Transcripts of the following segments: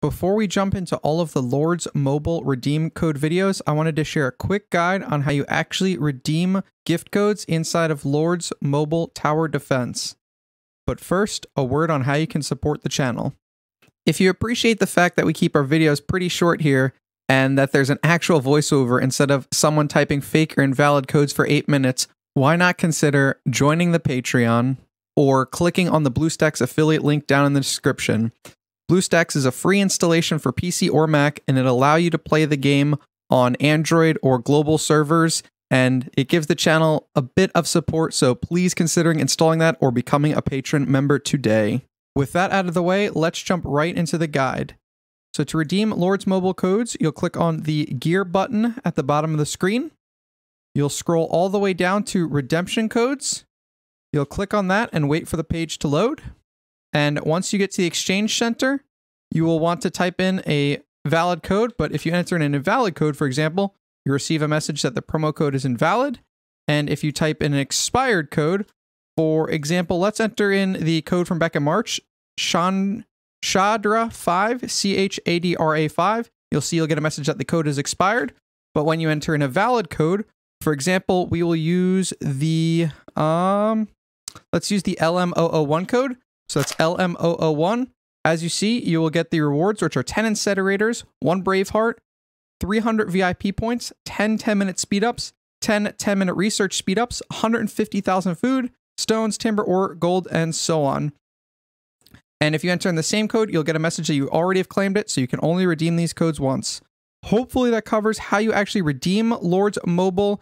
Before we jump into all of the Lords mobile redeem code videos, I wanted to share a quick guide on how you actually redeem gift codes inside of Lords mobile tower defense. But first, a word on how you can support the channel. If you appreciate the fact that we keep our videos pretty short here and that there's an actual voiceover instead of someone typing fake or invalid codes for 8 minutes, why not consider joining the Patreon or clicking on the BlueStacks affiliate link down in the description BlueStacks is a free installation for PC or Mac, and it allow you to play the game on Android or global servers, and it gives the channel a bit of support, so please considering installing that or becoming a patron member today. With that out of the way, let's jump right into the guide. So to redeem Lords mobile codes, you'll click on the gear button at the bottom of the screen. You'll scroll all the way down to redemption codes. You'll click on that and wait for the page to load. And once you get to the Exchange Center, you will want to type in a valid code. But if you enter in an invalid code, for example, you receive a message that the promo code is invalid. And if you type in an expired code, for example, let's enter in the code from back in March, Shan Chadra 5, C H A D R A 5. You'll see you'll get a message that the code is expired. But when you enter in a valid code, for example, we will use the um let's use the LM001 code. So that's LM001. As you see, you will get the rewards, which are 10 Incinerators, 1 Braveheart, 300 VIP points, 10 10 minute speedups, 10 10 minute research speedups, 150,000 food, stones, timber, ore, gold, and so on. And if you enter in the same code, you'll get a message that you already have claimed it, so you can only redeem these codes once. Hopefully that covers how you actually redeem Lords Mobile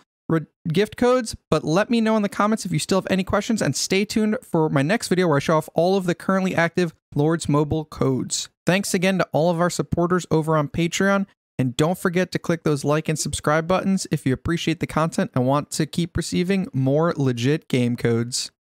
gift codes, but let me know in the comments if you still have any questions and stay tuned for my next video where I show off all of the currently active Lords Mobile codes. Thanks again to all of our supporters over on Patreon, and don't forget to click those like and subscribe buttons if you appreciate the content and want to keep receiving more legit game codes.